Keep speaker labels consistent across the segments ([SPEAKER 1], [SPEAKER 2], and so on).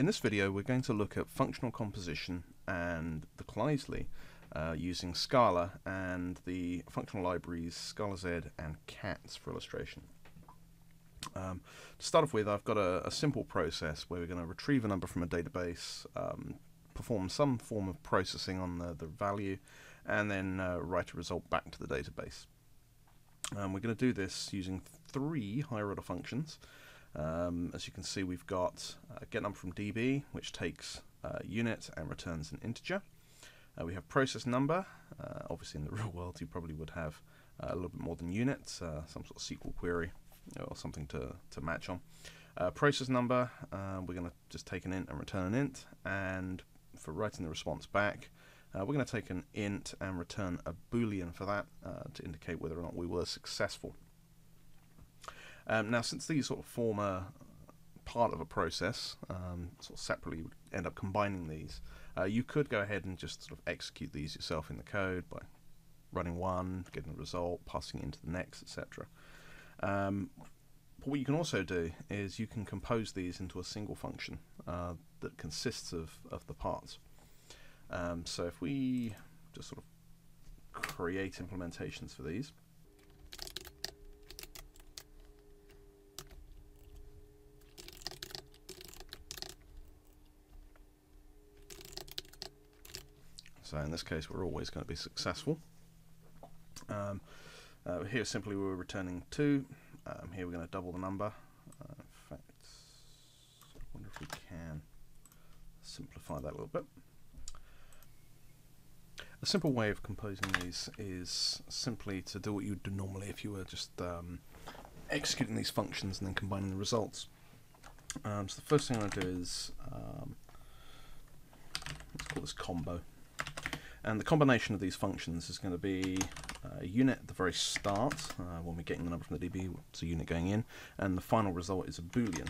[SPEAKER 1] In this video we're going to look at functional composition and the Kleisli uh, using Scala and the functional libraries ScalaZ and CATS for illustration. Um, to start off with I've got a, a simple process where we're going to retrieve a number from a database, um, perform some form of processing on the, the value and then uh, write a result back to the database. Um, we're going to do this using three higher order functions. Um, as you can see, we've got uh, get number from DB, which takes uh, unit and returns an integer. Uh, we have process number. Uh, obviously, in the real world, you probably would have uh, a little bit more than units, uh, some sort of SQL query or something to, to match on. process number, we're going to just take an int and return an int. And for writing the response back, we're going to take an int and return a boolean for that to indicate whether or not we were successful. Um, now, since these sort of form a part of a process, um, sort of separately, you would end up combining these. Uh, you could go ahead and just sort of execute these yourself in the code by running one, getting the result, passing it into the next, etc. Um, but what you can also do is you can compose these into a single function uh, that consists of, of the parts. Um, so if we just sort of create implementations for these, So in this case, we're always going to be successful. Um, uh, here simply we're returning 2. Um, here we're going to double the number. Uh, in fact, I wonder if we can simplify that a little bit. A simple way of composing these is simply to do what you would do normally if you were just um, executing these functions and then combining the results. Um, so the first thing I'm going to do is um, let's call this combo. And the combination of these functions is going to be a unit at the very start, uh, when we're getting the number from the DB, it's a unit going in, and the final result is a boolean.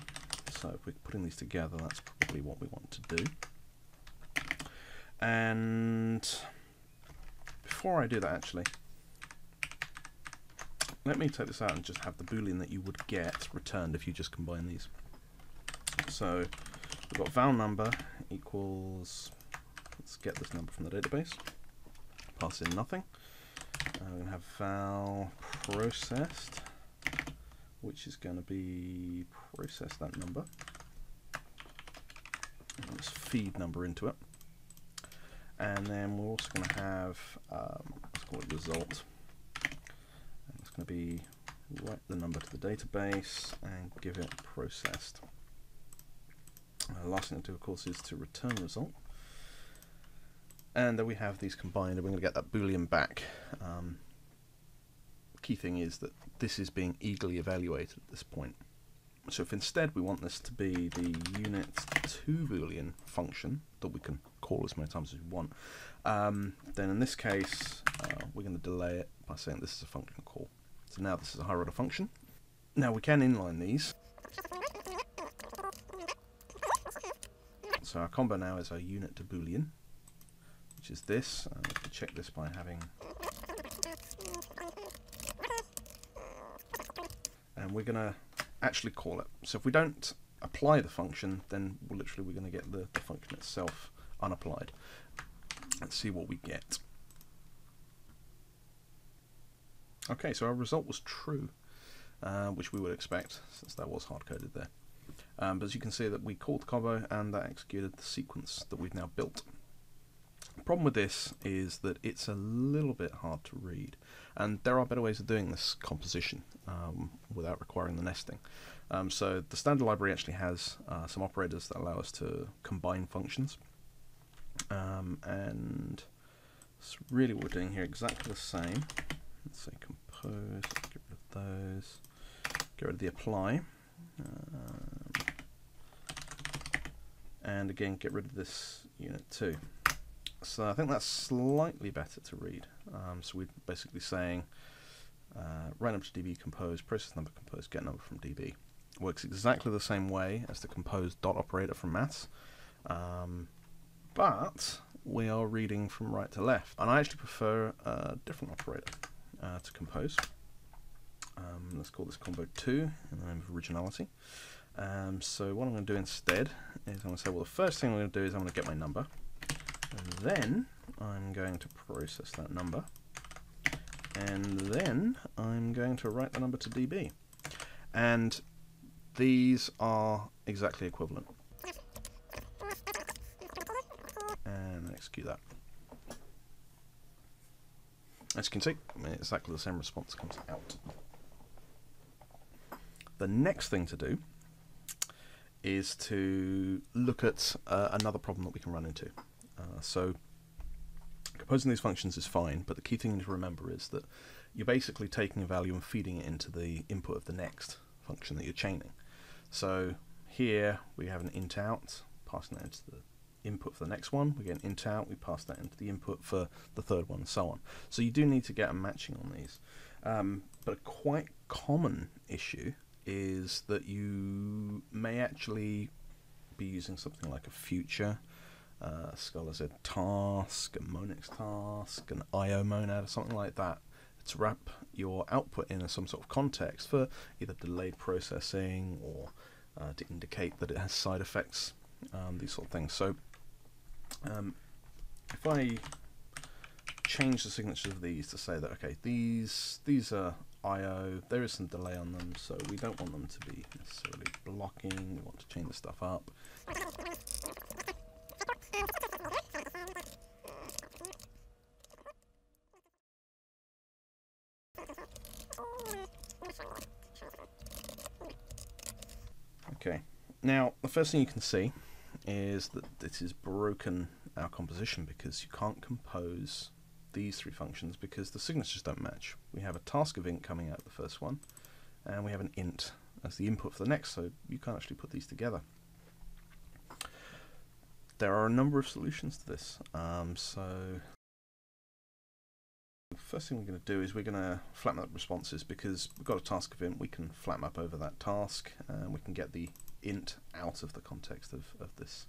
[SPEAKER 1] So if we're putting these together, that's probably what we want to do. And before I do that, actually, let me take this out and just have the boolean that you would get returned if you just combine these. So we've got val number equals Let's get this number from the database. Pass in nothing. Uh, we're going to have val processed, which is going to be process that number. Let's feed number into it. And then we're also going to have, um, let's call it result. And it's going to be write the number to the database and give it processed. Uh, last thing to do, of course, is to return result and then we have these combined and we're going to get that boolean back. Um, key thing is that this is being eagerly evaluated at this point. So if instead we want this to be the unit to boolean function that we can call as many times as we want, um, then in this case uh, we're going to delay it by saying this is a function call. So now this is a higher order function. Now we can inline these. So our combo now is our unit to boolean is this. Check this by having and we're going to actually call it. So if we don't apply the function, then we're literally we're going to get the, the function itself unapplied. Let's see what we get. Okay, so our result was true, uh, which we would expect since that was hard-coded there. Um, but as you can see that we called combo and that executed the sequence that we've now built. The problem with this is that it's a little bit hard to read, and there are better ways of doing this composition um, without requiring the nesting. Um, so the standard library actually has uh, some operators that allow us to combine functions, um, and it's really what we're doing here exactly the same. Let's say compose, get rid of those, get rid of the apply. Um, and again get rid of this unit too. So I think that's slightly better to read. Um, so we're basically saying uh, write number to DB compose, process number compose, get number from DB. Works exactly the same way as the compose dot operator from maths. Um, but we are reading from right to left. And I actually prefer a different operator uh, to compose. Um, let's call this combo 2 in the name of originality. Um, so what I'm going to do instead is I'm going to say, well, the first thing I'm going to do is I'm going to get my number. Then I'm going to process that number. And then I'm going to write the number to DB. And these are exactly equivalent. And execute that. As you can see, exactly the same response comes out. The next thing to do is to look at uh, another problem that we can run into. Uh, so composing these functions is fine, but the key thing to remember is that you're basically taking a value and feeding it into the input of the next function that you're chaining. So here we have an int out, passing that into the input for the next one, we get an int out, we pass that into the input for the third one, and so on. So you do need to get a matching on these. Um, but a quite common issue is that you may actually be using something like a future, uh, Scalaz task, a Monix task, an IO monad, or something like that to wrap your output in some sort of context for either delayed processing or uh, to indicate that it has side effects, um, these sort of things. So um, if I change the signatures of these to say that okay, these these are I/O. There is some delay on them, so we don't want them to be necessarily blocking. We want to chain the stuff up. Now the first thing you can see is that this is broken our composition because you can't compose these three functions because the signatures don't match. We have a task of int coming out the first one, and we have an int as the input for the next, so you can't actually put these together. There are a number of solutions to this. Um, so the first thing we're going to do is we're going to flat map responses because we've got a task of int, we can flat map over that task and we can get the int out of the context of, of this.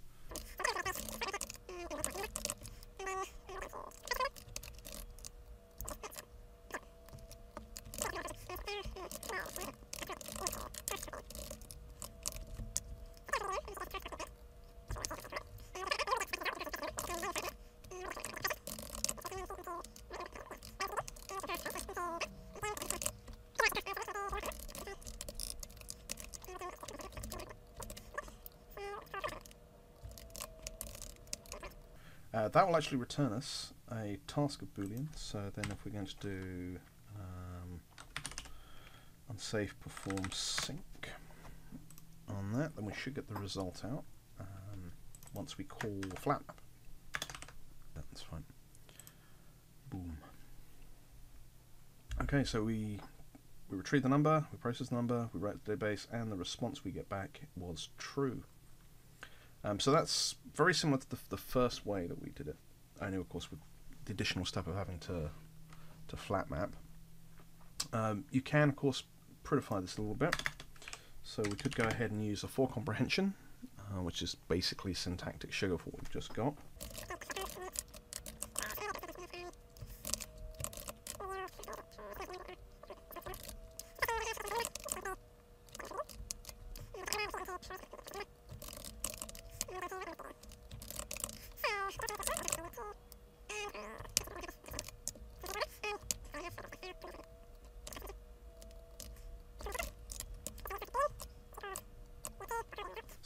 [SPEAKER 1] Uh, that will actually return us a task of boolean. So then if we're going to do um, unsafe perform sync on that, then we should get the result out um, once we call flatmap. That's fine. Boom. Okay, so we we retrieve the number, we process the number, we write the database, and the response we get back was true. Um, so that's very similar to the, the, first way that we did it, only of course with the additional step of having to to flat map. Um, you can of course prettify this a little bit. So we could go ahead and use a for comprehension, uh, which is basically syntactic sugar for what we've just got.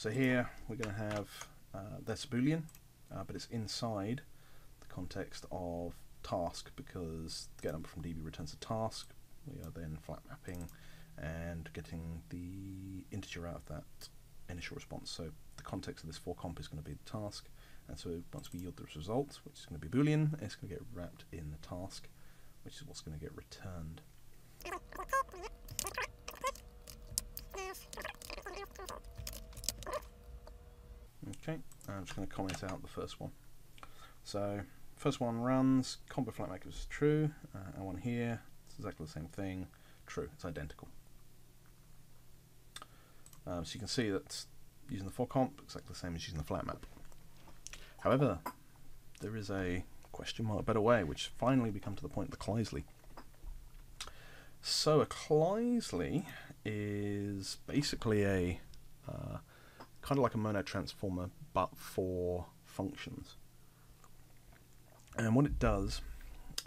[SPEAKER 1] So here we're going to have uh, that's boolean, uh, but it's inside the context of task because get number from DB returns a task. We are then flat mapping and getting the integer out of that initial response. So the context of this for comp is going to be the task, and so once we yield this result, which is going to be boolean, it's going to get wrapped in the task, which is what's going to get returned. Okay, I'm just going to comment out the first one. So, first one runs, combo maker is true, uh, and one here, it's exactly the same thing, true, it's identical. Um, so you can see that using the for comp, exactly the same as using the flat map. However, there is a question mark better way, which finally we come to the point of the Kleisli. So a Kleisli is basically a uh, kind of like a monad transformer, but for functions. And what it does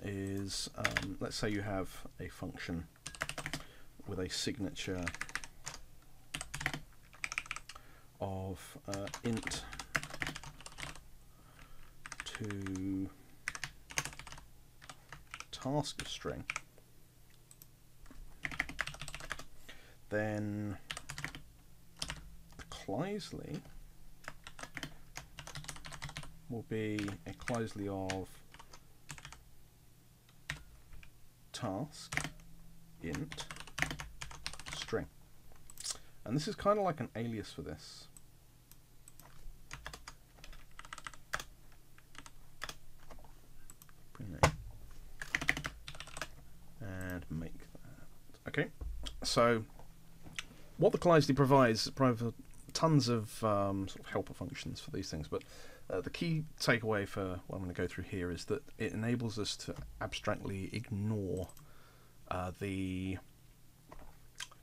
[SPEAKER 1] is, um, let's say you have a function with a signature of uh, int to task of string, then the will be a Kleisli of task int string. And this is kind of like an alias for this. And make that. Okay, so what the provides, provides tons of um, sort of helper functions for these things, but uh, the key takeaway for what I'm going to go through here is that it enables us to abstractly ignore uh, the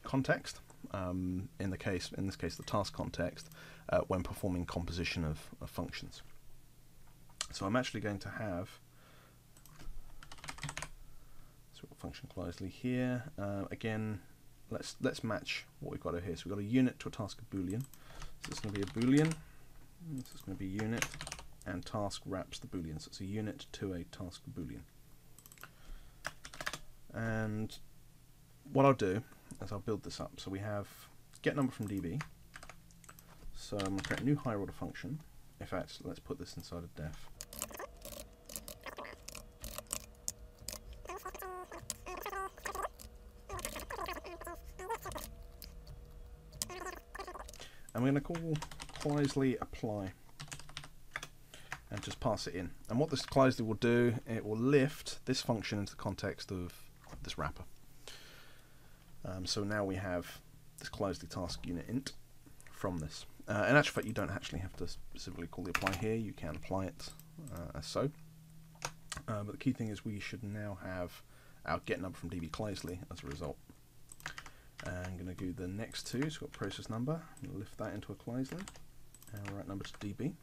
[SPEAKER 1] context. Um, in the case, in this case, the task context uh, when performing composition of, of, functions. So I'm actually going to have so function Kleisli here. Uh, again, let's let's match what we've got over here. So we've got a unit to a task of boolean. So it's going to be a boolean this is going to be unit and task wraps the boolean. So it's a unit to a task boolean. And what I'll do is I'll build this up. So we have get number from DB. So I'm going to create a new higher order function. In fact, let's put this inside of def. I'm going to call Kleisli apply and just pass it in. And what this Kleisli will do, it will lift this function into the context of this wrapper. Um, so now we have this Kleisli task unit int from this. Uh, in actual fact, you don't actually have to specifically call the apply here. You can apply it uh, as so. Uh, but the key thing is we should now have our get number from db Kleisli as a result. I'm going to do the next two, we've got process number, lift that into a Kleisli and write number to db.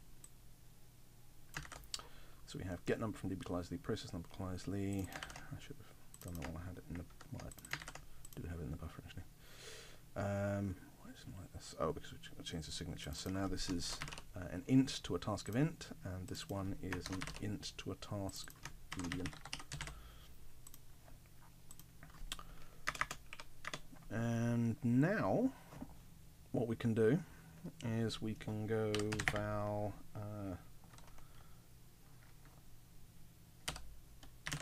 [SPEAKER 1] So we have get number from db Kleisli, process number Kleisli. I should have done that while I had it in the. Well, I do have it in the buffer actually. Um, why isn't it like this? Oh, because we've changed the signature. So now this is uh, an int to a task int, and this one is an int to a task boolean. And now, what we can do is we can go val uh,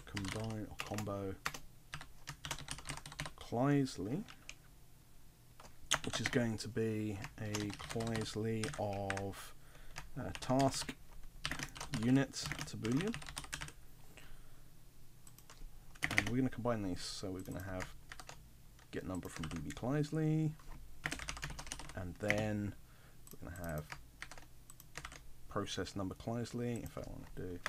[SPEAKER 1] combine or combo Kleisli, which is going to be a Kleisli of uh, task unit to boolean. And we're going to combine these, so we're going to have get number from db Kleisli, and then we're going to have process number Kleisli, if I want to do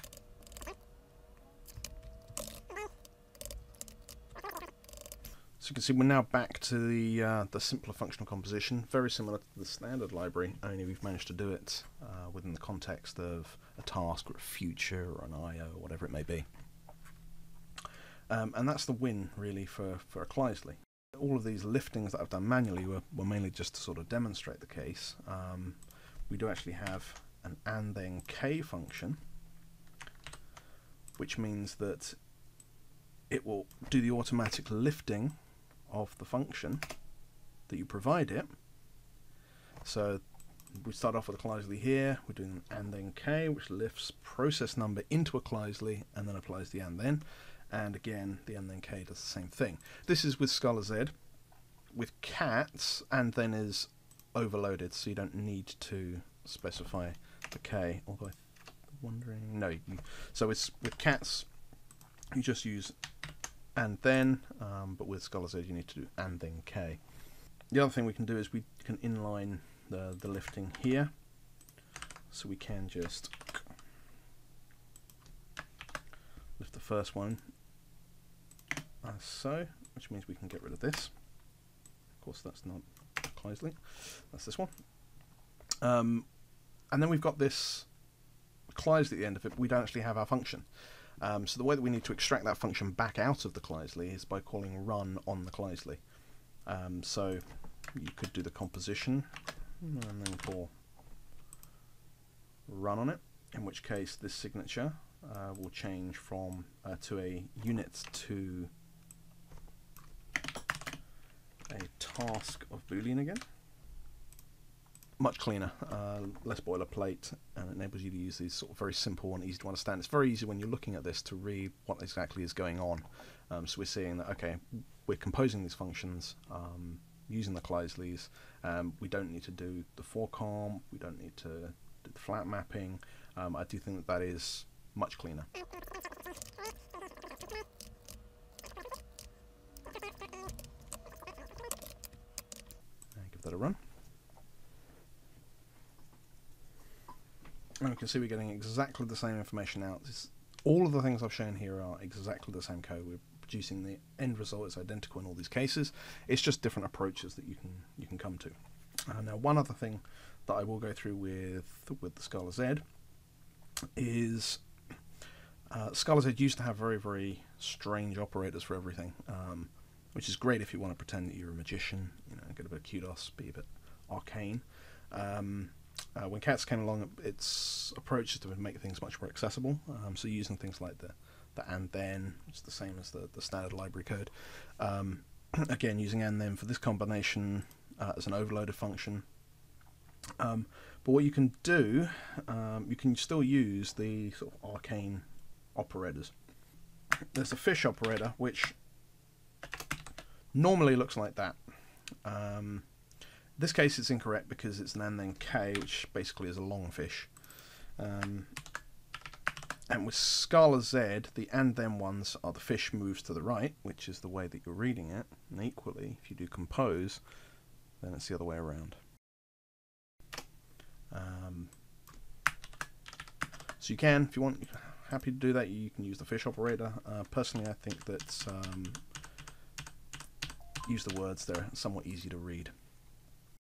[SPEAKER 1] So you can see we're now back to the uh, the simpler functional composition, very similar to the standard library, only we've managed to do it uh, within the context of a task or a future or an IO or whatever it may be. Um, and that's the win really for, for a Kleisli. All of these liftings that I've done manually were, were mainly just to sort of demonstrate the case. Um, we do actually have an and then k function, which means that it will do the automatic lifting of the function that you provide it. So we start off with a Kleisli here, we're doing an and then k, which lifts process number into a Kleisli and then applies the and then. And again, the and then k does the same thing. This is with Scalaz. With cats, and then is overloaded, so you don't need to specify the k. Although I'm wondering, no. So it's with cats, you just use and then, um, but with Scalaz you need to do and then k. The other thing we can do is we can inline the, the lifting here. So we can just lift the first one as so, which means we can get rid of this. Of course that's not Kleisli, that's this one. Um, and then we've got this Kleisli at the end of it, we don't actually have our function. Um, so the way that we need to extract that function back out of the Kleisli is by calling run on the Kleisli. Um, so you could do the composition and then call run on it, in which case this signature uh, will change from uh, to a unit to task of boolean again much cleaner, uh, less boilerplate, and enables you to use these sort of very simple and easy to understand. It's very easy when you're looking at this to read what exactly is going on. Um, so we're seeing that okay, we're composing these functions um, using the Kleislis. Um, we don't need to do the for comp. We don't need to do the flat mapping. Um, I do think that that is much cleaner. that a run. And we can see we're getting exactly the same information out. This, all of the things I've shown here are exactly the same code. We're producing the end result is identical in all these cases. It's just different approaches that you can you can come to. Uh, now, one other thing that I will go through with with the Scalaz is uh, Scalaz used to have very very strange operators for everything, um, which is great if you want to pretend that you're a magician, you know, get a bit of kudos, be a bit arcane. Um, uh, when cats came along, its approach is to make things much more accessible. Um, so using things like the, the and then, it's the same as the, the standard library code. Um, again, using and then for this combination uh, as an overloaded function. Um, but what you can do, um, you can still use the sort of arcane operators. There's a fish operator which normally looks like that. Um, this case it's incorrect because it's an and then k, which basically is a long fish. Um, and with Scalaz, the and then ones are the fish moves to the right, which is the way that you're reading it. And equally, if you do compose, then it's the other way around. Um, so you can, if you want, happy to do that, you can use the fish operator. Uh, personally, I think that um, use the words, they're somewhat easy to read.